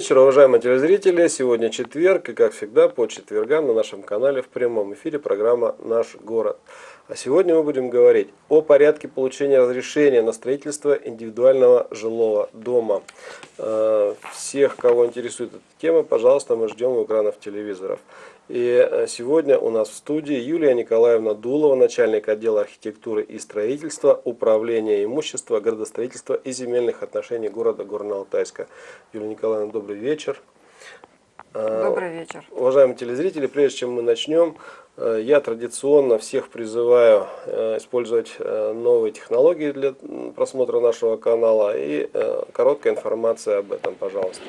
Вечер, уважаемые телезрители. Сегодня четверг, и как всегда по четвергам на нашем канале в прямом эфире программа «Наш город». А сегодня мы будем говорить о порядке получения разрешения на строительство индивидуального жилого дома. Э, всех, кого интересует эта тема, пожалуйста, мы ждем у экранов телевизоров. И э, сегодня у нас в студии Юлия Николаевна Дулова, начальник отдела архитектуры и строительства, управления имущества, градостроительства и земельных отношений города Горно-Алтайска. Юлия Николаевна, добрый вечер. Э, добрый вечер. Уважаемые телезрители, прежде чем мы начнем, Э, я традиционно всех призываю использовать новые технологии для просмотра нашего канала и короткая информация об этом, пожалуйста.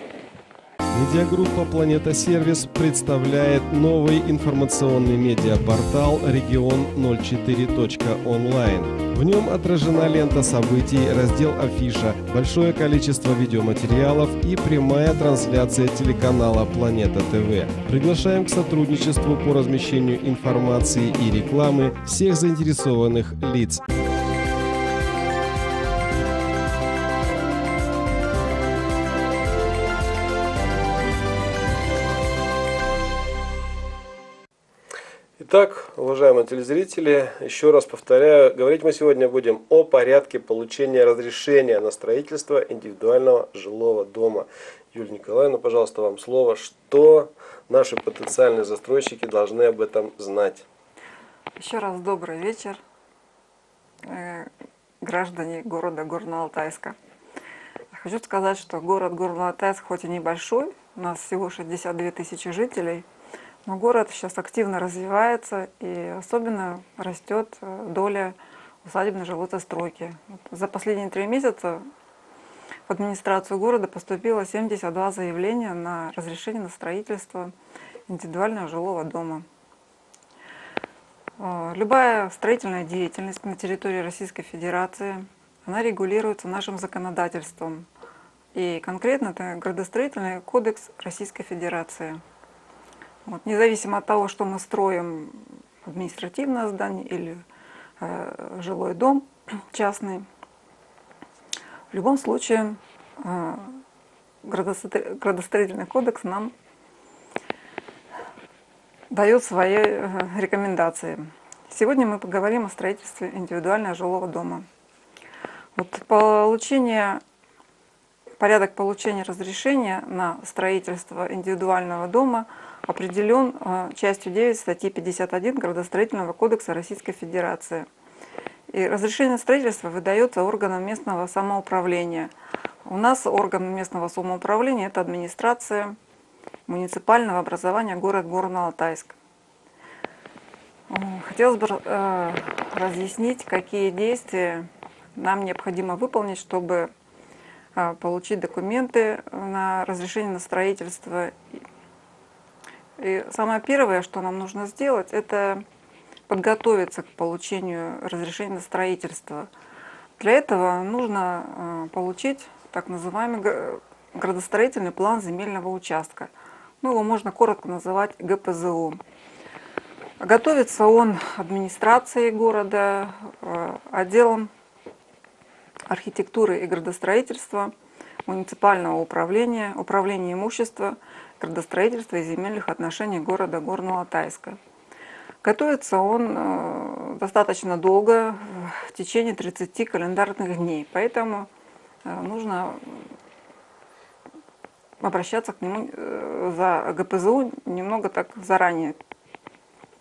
Медиагруппа «Планета Сервис» представляет новый информационный медиапортал «Регион 04.онлайн». В нем отражена лента событий, раздел «Афиша», большое количество видеоматериалов и прямая трансляция телеканала «Планета ТВ». Приглашаем к сотрудничеству по размещению информации и рекламы всех заинтересованных лиц. Итак, уважаемые телезрители, еще раз повторяю, говорить мы сегодня будем о порядке получения разрешения на строительство индивидуального жилого дома. Юлия Николаевна, пожалуйста, вам слово. Что наши потенциальные застройщики должны об этом знать? Еще раз добрый вечер, э, граждане города Горно-Алтайска. Хочу сказать, что город Горно-Алтайск хоть и небольшой, у нас всего 62 тысячи жителей – но город сейчас активно развивается и особенно растет э, доля усадебной жилой застройки. За последние три месяца в администрацию города поступило 72 заявления на разрешение на строительство индивидуального жилого дома. Э, любая строительная деятельность на территории Российской Федерации, она регулируется нашим законодательством. И конкретно это градостроительный кодекс Российской Федерации – вот, независимо от того, что мы строим административное здание или э, жилой дом частный, в любом случае э, градостроительный кодекс нам дает свои э, рекомендации. Сегодня мы поговорим о строительстве индивидуального жилого дома. Вот получение, порядок получения разрешения на строительство индивидуального дома – определен э, частью 9 статьи 51 Градостроительного кодекса Российской Федерации. И разрешение на строительство выдается органам местного самоуправления. У нас орган местного самоуправления – это администрация муниципального образования город Горно-Алтайск. Хотелось бы э, разъяснить, какие действия нам необходимо выполнить, чтобы получить документы на разрешение на строительство и самое первое, что нам нужно сделать, это подготовиться к получению разрешения на строительство. Для этого нужно э, получить так называемый градостроительный план земельного участка. Ну, его можно коротко называть ГПЗУ. Готовится он администрацией города, э, отделом архитектуры и градостроительства, муниципального управления, управления имущества – градостроительства и земельных отношений города Горно-Алтайска. Готовится он э, достаточно долго, в течение 30 календарных дней, поэтому э, нужно обращаться к нему э, за ГПЗУ немного так заранее,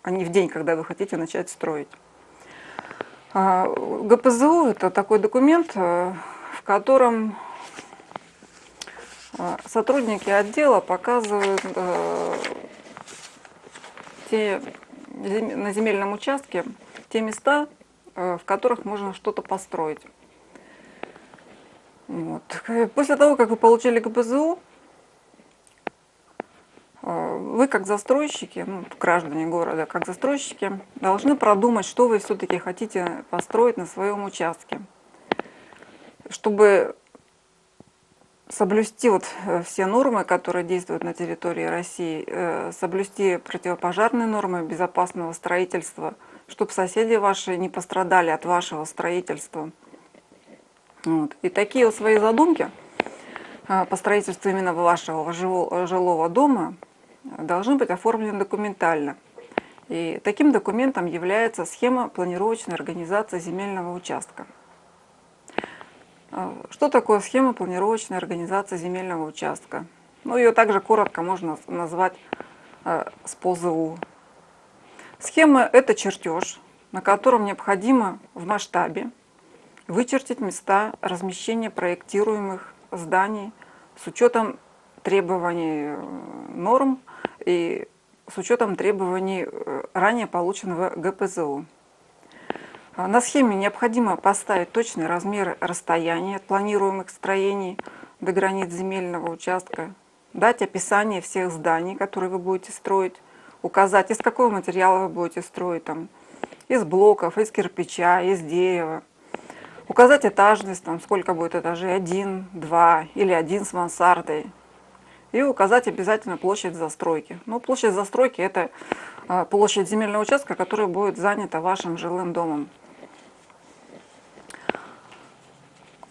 а не в день, когда вы хотите начать строить. А, ГПЗУ – это такой документ, в котором а, сотрудники отдела показывают э, те, на земельном участке те места, э, в которых можно что-то построить. Вот. После того, как вы получили ГПЗУ, э, вы как застройщики, ну, граждане города, как застройщики, должны продумать, что вы все-таки хотите построить на своем участке. Чтобы соблюсти вот э, все нормы, которые действуют на территории России, э, соблюсти противопожарные нормы безопасного строительства, чтобы соседи ваши не пострадали от вашего строительства. Вот. И такие вот свои задумки э, по строительству именно вашего жилого дома должны быть оформлены документально. И таким документом является схема планировочной организации земельного участка. Э, что такое схема планировочной организации земельного участка? Ну, ее также коротко можно назвать э, СПОЗУ. Схема – это чертеж, на котором необходимо в масштабе вычертить места размещения проектируемых зданий с учетом требований э, норм и с учетом требований э, ранее полученного ГПЗУ. А на схеме необходимо поставить точный размер расстояния от планируемых строений до границ земельного участка, дать описание всех зданий, которые вы будете строить, указать, из какого материала вы будете строить, там, из блоков, из кирпича, из дерева, указать этажность, там, сколько будет этажей, один, два или один с мансардой, и указать обязательно площадь застройки. Ну, площадь застройки – это а, площадь земельного участка, которая будет занята вашим жилым домом.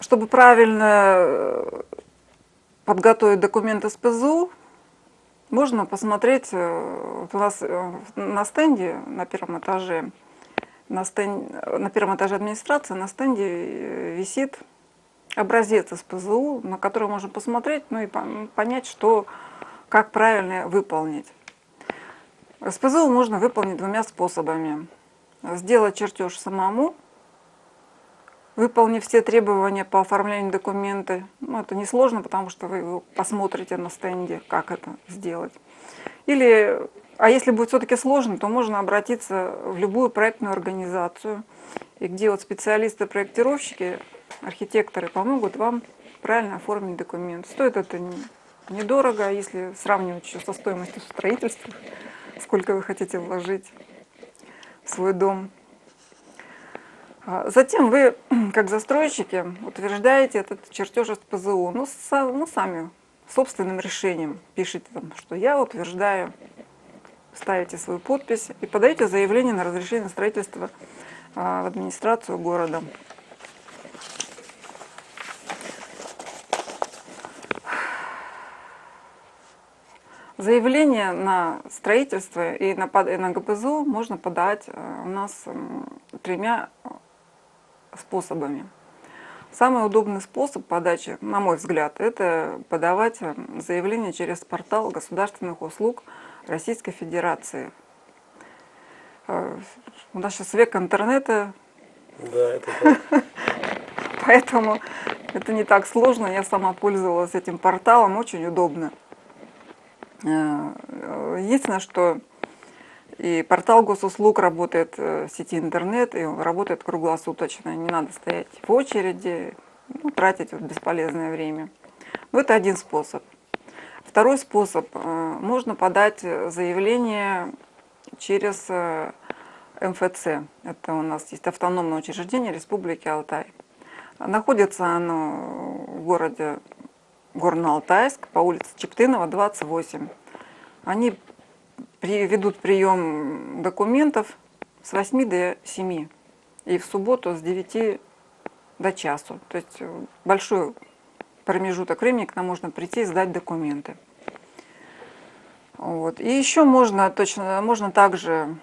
Чтобы правильно э, подготовить документы с ПЗУ, можно посмотреть, э, у нас э, на стенде на первом этаже, на, стенде, на первом этаже администрации на стенде висит образец из ПЗУ, на который можно посмотреть, ну и понять, что, как правильно выполнить. СПЗУ можно выполнить двумя способами. Сделать чертеж самому, выполнив все требования по оформлению документа. Ну, это несложно, потому что вы посмотрите на стенде, как это сделать. Или, а если будет все-таки сложно, то можно обратиться в любую проектную организацию, и где вот специалисты-проектировщики архитекторы помогут вам правильно оформить документ. Стоит это недорого, если сравнивать еще со стоимостью строительства, сколько вы хотите вложить в свой дом. А затем вы, как застройщики, утверждаете этот чертеж из ПЗУ, ну, ну сами, собственным решением пишите там, что я утверждаю, ставите свою подпись и подаете заявление на разрешение строительства в администрацию города. Заявление на строительство и на, на ГПЗУ можно подать э, у нас тремя э, способами. Самый удобный способ подачи, на мой взгляд, это подавать э, заявление через портал государственных услуг Российской Федерации. У нас сейчас век интернета. Да, это так. Поэтому это не так сложно. Я сама пользовалась этим порталом, очень удобно. Э, единственное, что и портал госуслуг работает э, в сети интернет, и он работает круглосуточно. Не надо стоять в очереди, ну, тратить вот бесполезное время. Но это один способ. Второй способ. Э, можно подать заявление через МФЦ. Это у нас есть автономное учреждение Республики Алтай. Находится оно в городе Горно-Алтайск по улице Чептынова, 28. Они ведут прием документов с 8 до 7 и в субботу с 9 до часу. То есть э, большой промежуток времени, когда можно прийти и сдать документы. Вот. И еще можно, точно, можно также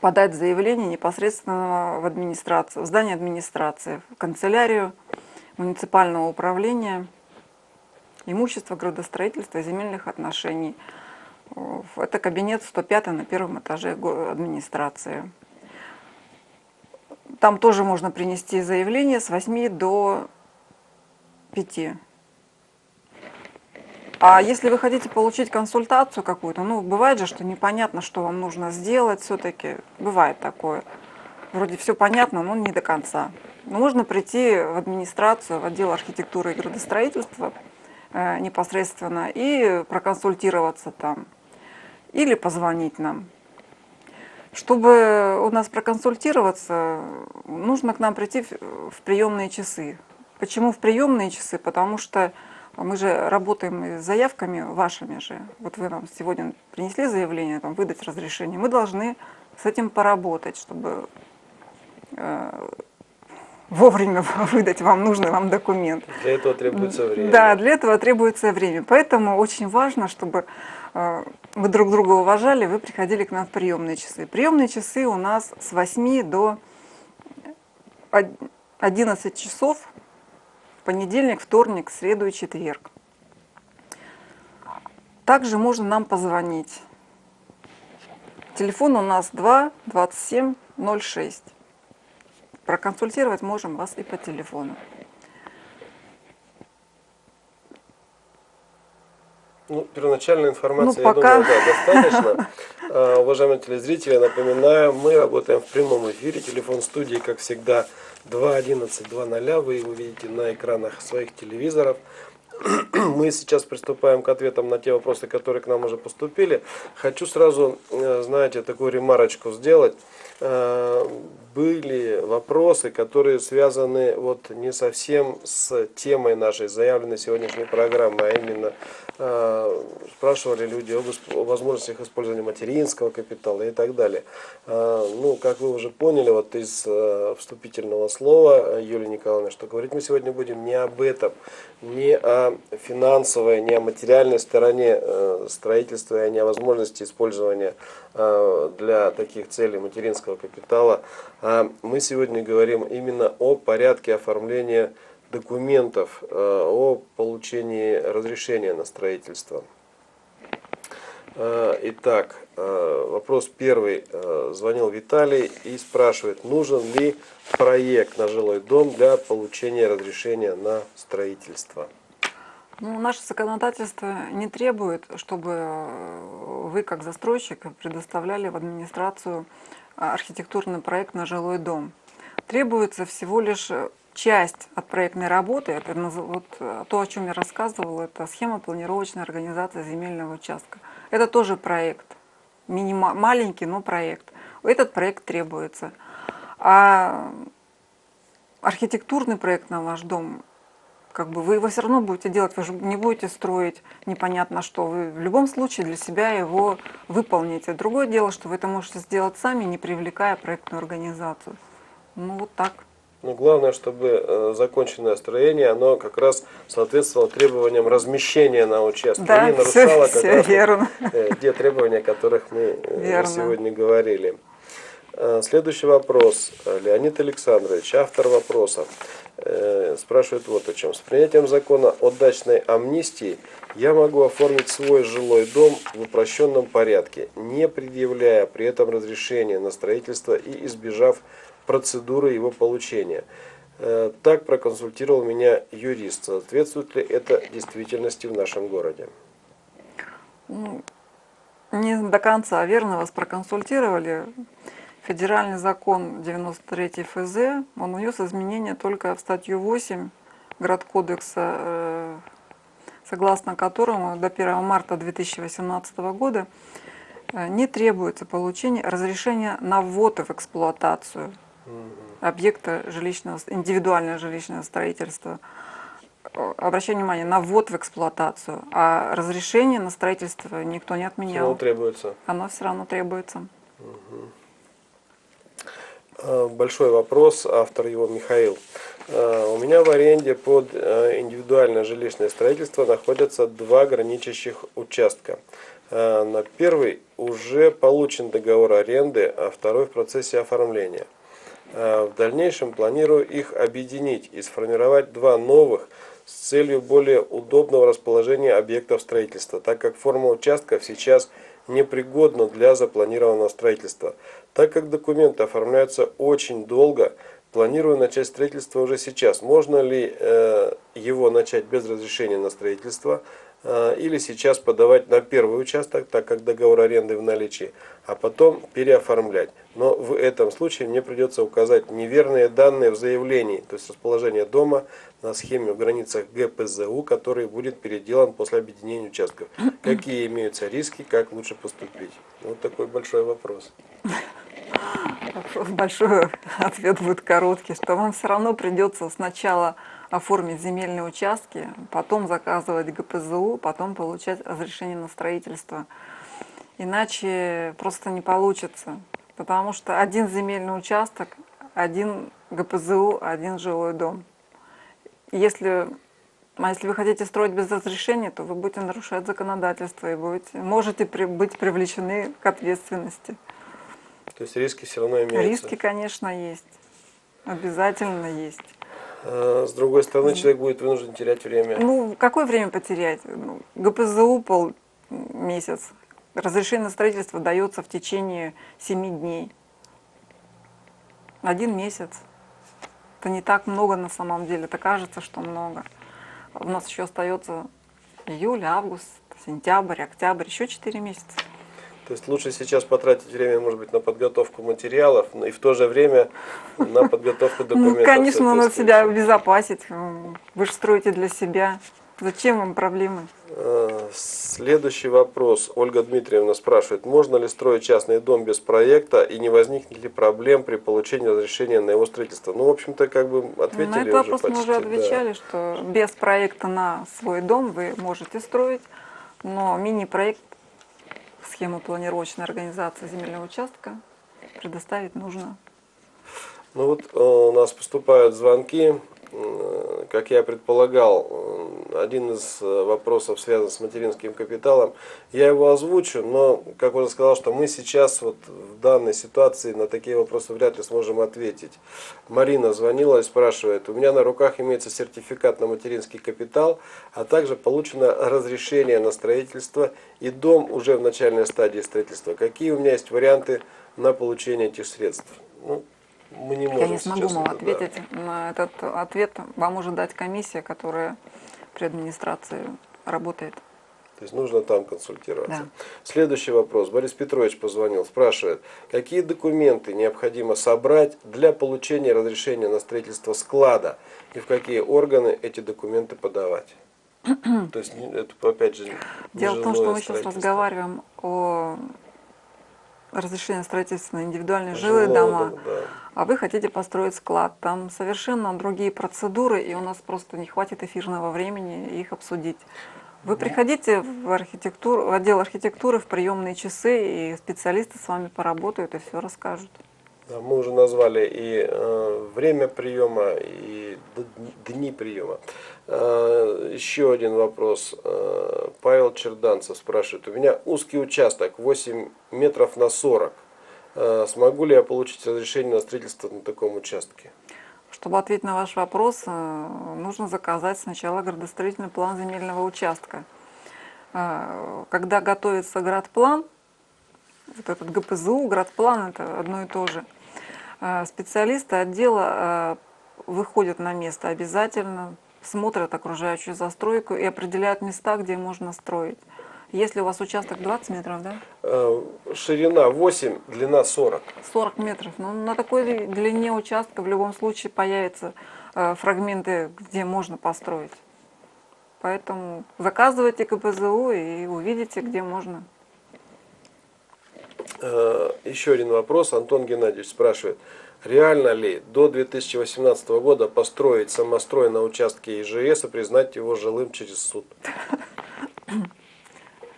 подать заявление непосредственно в администрацию, в здание администрации, в канцелярию муниципального управления – имущества, градостроительства и земельных отношений. Это кабинет 105 на первом этаже администрации. Там тоже можно принести заявление с 8 до 5. А если вы хотите получить консультацию какую-то, ну, бывает же, что непонятно, что вам нужно сделать все-таки. Бывает такое. Вроде все понятно, но не до конца. Но можно прийти в администрацию, в отдел архитектуры и градостроительства, Э, непосредственно и проконсультироваться там или позвонить нам. Чтобы у нас проконсультироваться, нужно к нам прийти в приемные часы. Почему в приемные часы? Потому что мы же работаем с заявками вашими же. Вот вы нам сегодня принесли заявление, там, выдать разрешение. Мы должны с этим поработать, чтобы э, вовремя выдать вам нужный вам документ. Для этого требуется время. Да, для этого требуется время. Поэтому очень важно, чтобы э, вы друг друга уважали, вы приходили к нам в приемные часы. Приемные часы у нас с 8 до 11 часов понедельник, вторник, среду и четверг. Также можно нам позвонить. Телефон у нас 2 27 06. Проконсультировать можем вас и по телефону. Ну, первоначальная информация, Ну, я пока- думаю, да, достаточно. А, Уважаемые телезрители, напоминаю, мы работаем в прямом эфире. Телефон студии, как всегда, 211-00. Вы его видите на экранах своих телевизоров. Мы сейчас приступаем к ответам на те вопросы, которые к нам уже поступили. Хочу сразу, э, знаете, такую ремарочку сделать. Э, Были вопросы, которые связаны вот не совсем с темой нашей заявленной сегодняшней программы, а именно э, спрашивали люди о возможностях использования материнского капитала и так далее. Э, Ну, как вы уже поняли, вот из э, вступительного слова э, Юлии Николаевны, что говорить мы сегодня будем не об этом, не о финансовой, не о материальной стороне э, строительства, и не о возможности использования э, для таких целей материнского капитала. А мы сегодня говорим именно о порядке оформления документов э, о получении разрешения на строительство. Э, Итак, э, вопрос первый. Звонил Виталий и спрашивает, нужен ли проект на жилой дом для получения разрешения на строительство. Ну, наше законодательство не требует, чтобы вы, как застройщик, предоставляли в администрацию архитектурный проект на жилой дом. Требуется всего лишь часть от проектной работы, это вот э, то, о чем я рассказывала, это схема планировочной организации земельного участка. Это тоже проект, минима- маленький, но проект. Этот проект требуется. А архитектурный проект на ваш дом как бы вы его все равно будете делать, вы же не будете строить непонятно что. Вы в любом случае для себя его выполните. Другое дело, что вы это можете сделать сами, не привлекая проектную организацию. Ну вот так. Но главное, чтобы э, законченное строение, оно как раз соответствовало требованиям размещения на участке, Да, не все, нарушало как раз вот, верно. э, те требования, о которых мы э, Верно. сегодня говорили. Следующий вопрос. Леонид Александрович, автор вопроса, спрашивает вот о чем. С принятием закона о дачной амнистии я могу оформить свой жилой дом в упрощенном порядке, не предъявляя при этом разрешения на строительство и избежав процедуры его получения. Э, Так проконсультировал меня юрист. Соответствует ли это действительности в нашем городе? Ну, не до конца верно вас проконсультировали. Федеральный закон 93 ФЗ, он внес изменения только в статью 8 Градкодекса, э, согласно которому до 1 марта 2018 года э, не требуется получение разрешения на ввод в эксплуатацию объекта жилищного, индивидуального жилищного строительства. Обращаю внимание на ввод в эксплуатацию, а разрешение на строительство никто не Оно отменял. требуется. Оно все равно требуется. Э, Большой вопрос, автор его Михаил. Э, У меня в аренде под э, индивидуальное жилищное строительство находятся два граничащих участка. Э, На первый уже получен договор аренды, а второй в процессе оформления. Э, В дальнейшем планирую их объединить и сформировать два новых с целью более удобного расположения объектов строительства, так как форма участков сейчас непригодна для запланированного строительства. Так как документы оформляются очень долго, планирую начать строительство уже сейчас. Можно ли э, его начать без разрешения на строительство или сейчас подавать на первый участок, так как договор аренды в наличии, а потом переоформлять. Но в этом случае мне придется указать неверные данные в заявлении, то есть расположение дома на схеме в границах ГПЗУ, который будет переделан после объединения участков. Какие имеются риски, как лучше поступить? Вот такой большой вопрос. Вопрос большой, ответ будет короткий, что вам все равно придется сначала оформить земельные участки, потом заказывать ГПЗУ, потом получать разрешение на строительство. Иначе просто не получится. Потому что один земельный участок, один ГПЗУ один жилой дом. Если, а если вы хотите строить без разрешения, то вы будете нарушать законодательство и будете, можете при, быть привлечены к ответственности. То есть риски все равно имеются? Риски, конечно, есть. Обязательно есть. А, с другой стороны, человек будет вынужден терять время. Ну, какое время потерять? Ну, ГПЗУ пол месяц. Разрешение на строительство дается в течение 7 дней. Один месяц. Это не так много на самом деле. Это кажется, что много. У нас еще остается июль, август, сентябрь, октябрь, еще 4 месяца. То есть лучше сейчас потратить время, может быть, на подготовку материалов, и в то же время на подготовку документов. Ну, конечно, надо себя обезопасить. Вы же строите для себя. Зачем вам проблемы? А, следующий вопрос. Ольга Дмитриевна спрашивает, можно ли строить частный дом без проекта и не возникнет ли проблем при получении разрешения на его строительство? Ну, в общем-то, как бы ответили На этот вопрос почти, мы уже отвечали, да. что без проекта на свой дом вы можете строить, но мини-проект, схему планировочной организации земельного участка предоставить нужно. Ну вот э, у нас поступают звонки как я предполагал, один из э, вопросов связан с материнским капиталом. Я его озвучу, но, как уже сказал, что мы сейчас вот в данной ситуации на такие вопросы вряд ли сможем ответить. Марина звонила и спрашивает, у меня на руках имеется сертификат на материнский капитал, а также получено разрешение на строительство и дом уже в начальной стадии строительства. Какие у меня есть варианты на получение этих средств? Ну, мы не можем Я не смогу вам ответить да. на этот ответ. Вам может дать комиссия, которая при администрации работает. То есть нужно там консультироваться. Да. Следующий вопрос. Борис Петрович позвонил, спрашивает, какие документы необходимо собрать для получения разрешения на строительство склада и в какие органы эти документы подавать? То есть это опять же Дело в том, что мы сейчас разговариваем о разрешение строительства на индивидуальные жилые дома, да. а вы хотите построить склад. Там совершенно другие процедуры, и у нас просто не хватит эфирного времени их обсудить. Вы ну. приходите в, архитектуру, в отдел архитектуры в приемные часы, и специалисты с вами поработают и все расскажут. Мы уже назвали и э, время приема, и дни приема. Э, еще один вопрос. Э, Павел Черданцев спрашивает. У меня узкий участок, 8 метров на 40. Э, смогу ли я получить разрешение на строительство на таком участке? Чтобы ответить на ваш вопрос, нужно заказать сначала градостроительный план земельного участка. Когда готовится градплан, вот этот ГПЗУ, градплан это одно и то же – специалисты отдела выходят на место обязательно, смотрят окружающую застройку и определяют места, где можно строить. Если у вас участок 20 метров, да? Э, ширина 8, длина 40. 40 метров. Ну, на такой длине участка в любом случае появятся фрагменты, где можно построить. Поэтому заказывайте КПЗУ и увидите, где можно. Э, еще один вопрос. Антон Геннадьевич спрашивает. Реально ли до 2018 года построить самострой на участке ИЖС и признать его жилым через суд?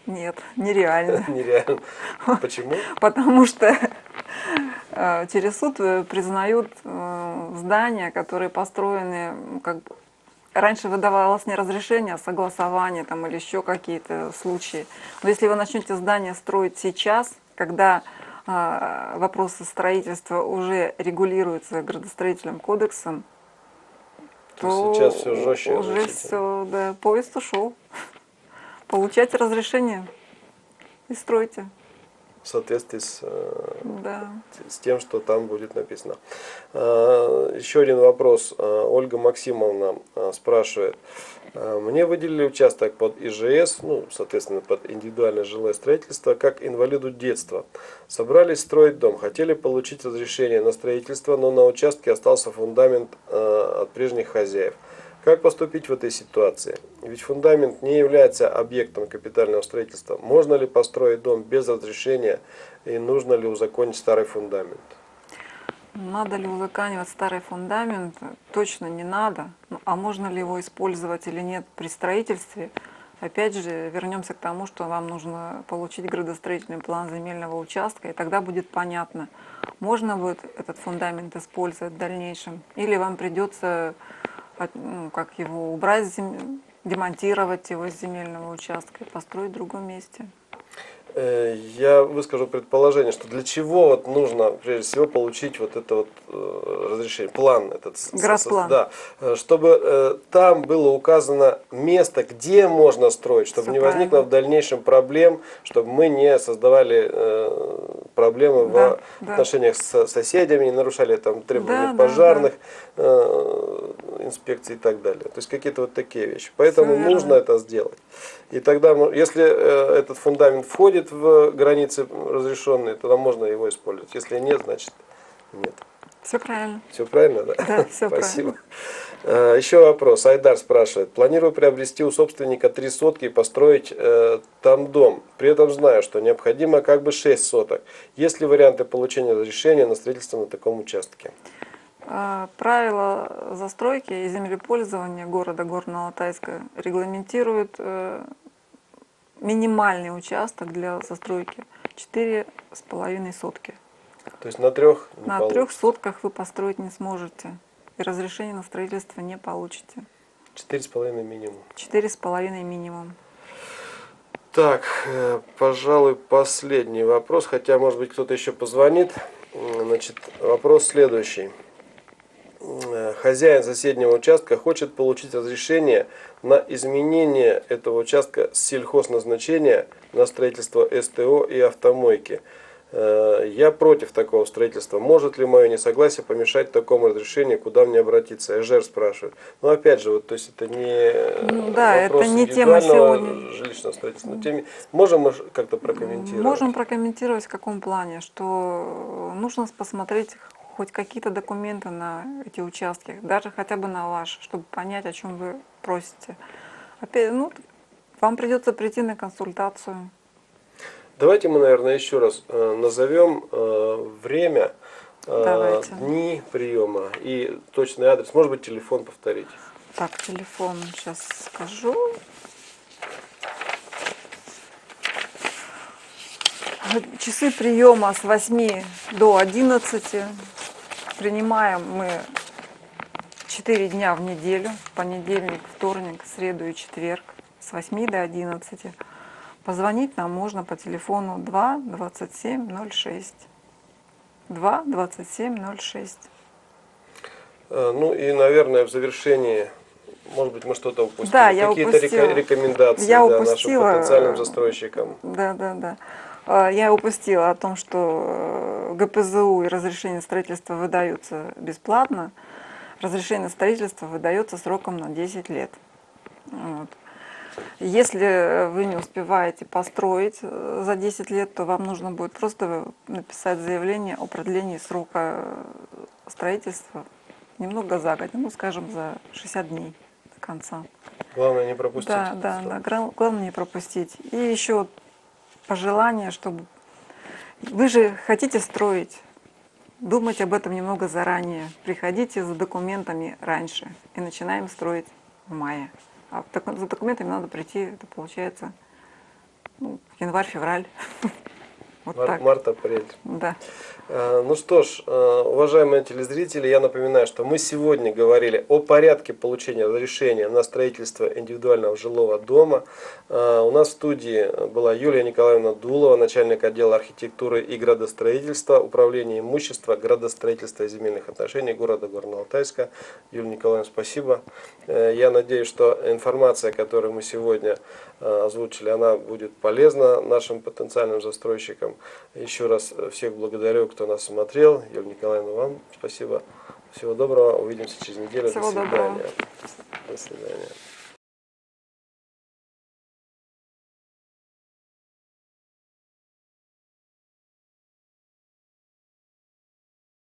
Нет, нереально. Нереально. Почему? Потому что э, через суд э, признают здания, которые построены как Раньше выдавалось не разрешение, а согласование там, или еще какие-то случаи. Но если вы начнете здание строить сейчас, когда э, вопросы строительства уже регулируются градостроительным кодексом, то, то сейчас все жестче. Уже все, да, поезд ушел. Получайте разрешение и стройте в соответствии с, э, да. с тем, что там будет написано. А, еще один вопрос. А, Ольга Максимовна а, спрашивает. Мне выделили участок под ИЖС, ну, соответственно, под индивидуальное жилое строительство, как инвалиду детства. Собрались строить дом, хотели получить разрешение на строительство, но на участке остался фундамент от прежних хозяев. Как поступить в этой ситуации? Ведь фундамент не является объектом капитального строительства. Можно ли построить дом без разрешения и нужно ли узаконить старый фундамент? Надо ли узаканивать старый фундамент? Точно не надо. Ну, а можно ли его использовать или нет при строительстве? Опять же, вернемся к тому, что вам нужно получить градостроительный план земельного участка, и тогда будет понятно, можно будет этот фундамент использовать в дальнейшем, или вам придется ну, как его убрать, демонтировать его с земельного участка и построить в другом месте. Э, я выскажу предположение, что для чего вот нужно прежде всего получить вот это вот э, разрешение, план этот. Градплан. Да, э, чтобы там было указано место, где можно строить, чтобы Все не возникло правильно. в дальнейшем проблем, чтобы мы не создавали проблемы да, в да. отношениях с соседями, не нарушали там требования да, пожарных да, да. инспекций и так далее. То есть какие-то вот такие вещи. Поэтому нужно это сделать. И тогда, если этот фундамент входит в границы разрешенные, тогда можно его использовать. Если нет, значит нет. Все правильно. Все правильно, да? Да, все Спасибо. правильно. Еще вопрос. Айдар спрашивает. Планирую приобрести у собственника три сотки и построить э, там дом. При этом знаю, что необходимо как бы шесть соток. Есть ли варианты получения разрешения на строительство на таком участке? А, правила застройки и землепользования города Горно-Алтайска регламентируют э, минимальный участок для застройки четыре с половиной сотки. То есть на трех На получится. трех сотках вы построить не сможете. И разрешение на строительство не получите. Четыре с половиной минимум. Четыре с половиной минимум. Так, э, пожалуй, последний вопрос, хотя, может быть, кто-то еще позвонит. Значит, вопрос следующий. Э, хозяин соседнего участка хочет получить разрешение на изменение этого участка с сельхозназначения на строительство СТО и автомойки. Э, я против такого строительства. Может ли мое несогласие помешать такому разрешению, куда мне обратиться? Эжер спрашивает. Но ну, опять же, вот, то есть это не ну, да, это не тема сегодня. жилищного строительства. Теме. Можем мы как-то прокомментировать? Можем прокомментировать в каком плане, что нужно посмотреть хоть какие-то документы на эти участки, даже хотя бы на ваш, чтобы понять, о чем вы просите. Опять, ну, вам придется прийти на консультацию. Давайте мы, наверное, еще раз э, назовем э, время, э, Давайте. дни приема и точный адрес. Может быть, телефон повторить. Так, телефон сейчас скажу. Часы приема с 8 до 11. Принимаем мы 4 дня в неделю. Понедельник, вторник, среду и четверг с 8 до 11. Позвонить нам можно по телефону 2 27 06. 2 27 06. Ну и, наверное, в завершении, может быть, мы что-то упустили. Да, я Какие-то упустила. рекомендации я да, нашим потенциальным застройщикам. Да, да, да. А, я упустила о том, что э, ГПЗУ и разрешение строительства выдаются бесплатно. Разрешение на строительство выдается сроком на 10 лет. Вот. Если вы не успеваете построить э, за 10 лет, то вам нужно будет просто написать заявление о продлении срока строительства немного за год, ну, скажем, за 60 дней до конца. Главное не пропустить. Да, да, да, главное не пропустить. И еще пожелание, чтобы... Вы же хотите строить, думать об этом немного заранее. Приходите за документами раньше и начинаем строить в мае. А за документами надо прийти, это получается ну, январь-февраль. Вот Мар- Март-апрель. Да. Э, ну что ж, э, уважаемые телезрители, я напоминаю, что мы сегодня говорили о порядке получения разрешения на строительство индивидуального жилого дома. Э, у нас в студии была Юлия Николаевна Дулова, начальник отдела архитектуры и градостроительства, управления имущества, градостроительства и земельных отношений города Горно-Алтайска. Юлия Николаевна, спасибо. Я надеюсь, что информация, которую мы сегодня озвучили, она будет полезна нашим потенциальным застройщикам. Еще раз всех благодарю, кто нас смотрел. Юлия Николаевна, вам спасибо. Всего доброго. Увидимся через неделю. Всего До свидания. Доброго. До свидания.